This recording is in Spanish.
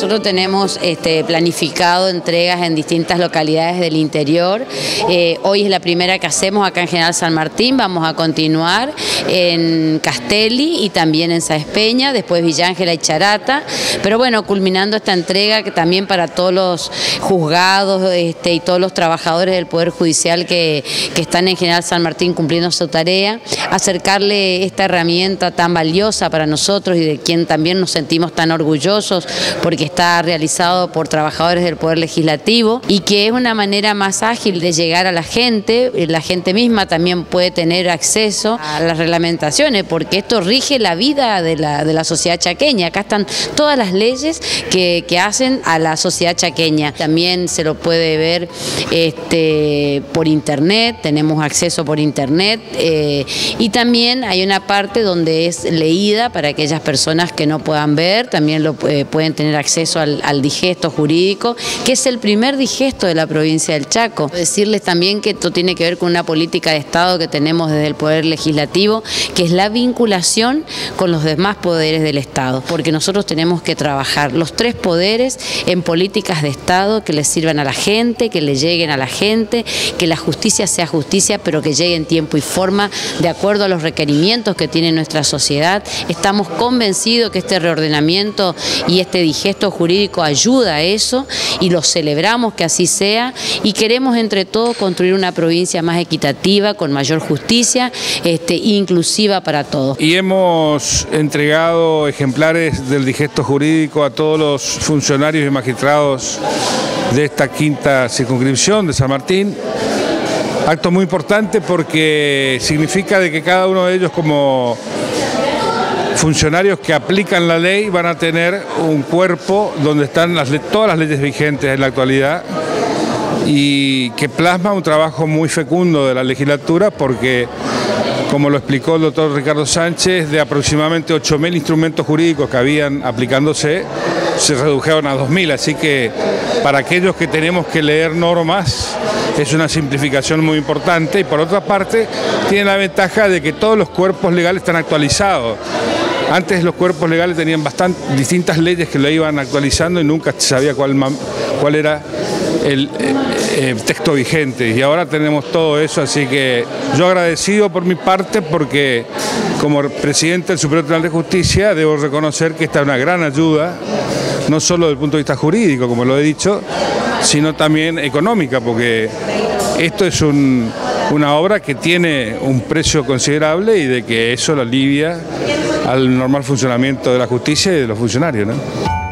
nosotros tenemos este, planificado entregas en distintas localidades del interior. Eh, hoy es la primera que hacemos acá en General San Martín, vamos a continuar en Castelli y también en Sáez Peña, después Villángela y Charata, pero bueno, culminando esta entrega que también para todos los juzgados este, y todos los trabajadores del Poder Judicial que, que están en General San Martín cumpliendo su tarea, acercarle esta herramienta tan valiosa para nosotros y de quien también nos sentimos tan orgullosos porque está realizado por trabajadores del Poder Legislativo y que es una manera más ágil de llegar a la gente, la gente misma también puede tener acceso a las reglamentaciones porque esto rige la vida de la, de la sociedad chaqueña, acá están todas las leyes que, que hacen a la sociedad chaqueña, también se lo puede ver este, por internet, tenemos acceso por internet eh, y también hay una parte donde es leída para aquellas personas que no puedan ver, también lo, eh, pueden tener acceso al, al, digesto jurídico, que es el primer digesto de la provincia del Chaco. Decirles también que esto tiene que ver con una política de Estado que tenemos desde el Poder Legislativo, que es la vinculación con los demás poderes del Estado, porque nosotros tenemos que trabajar los tres poderes en políticas de Estado que les sirvan a la gente, que le lleguen a la gente, que la justicia sea justicia, pero que llegue en tiempo y forma de acuerdo a los requerimientos que tiene nuestra sociedad. Estamos convencidos que este reordenamiento y este digesto jurídico ayuda a eso y lo celebramos que así sea y queremos entre todos construir una provincia más equitativa, con mayor justicia, este, inclusiva para todos. Y hemos entregado ejemplares del digesto jurídico a todos los funcionarios y magistrados de esta quinta circunscripción de San Martín. Acto muy importante porque significa de que cada uno de ellos como funcionarios que aplican la ley van a tener un cuerpo donde están todas las leyes vigentes en la actualidad y que plasma un trabajo muy fecundo de la legislatura porque, como lo explicó el doctor Ricardo Sánchez, de aproximadamente 8.000 instrumentos jurídicos que habían aplicándose, se redujeron a 2.000, así que para aquellos que tenemos que leer normas es una simplificación muy importante y por otra parte tiene la ventaja de que todos los cuerpos legales están actualizados. Antes los cuerpos legales tenían bastante, distintas leyes que lo iban actualizando y nunca se sabía cuál, cuál era el, eh, texto vigente. Y ahora tenemos todo eso, así que yo agradecido por mi parte porque como presidente del Superior Tribunal de Justicia debo reconocer que esta es una gran ayuda, no solo desde el punto de vista jurídico, como lo he dicho, sino también económica, porque esto es un, una obra que tiene un precio considerable y de que eso lo alivia al normal funcionamiento de la justicia y de los funcionarios. ¿no?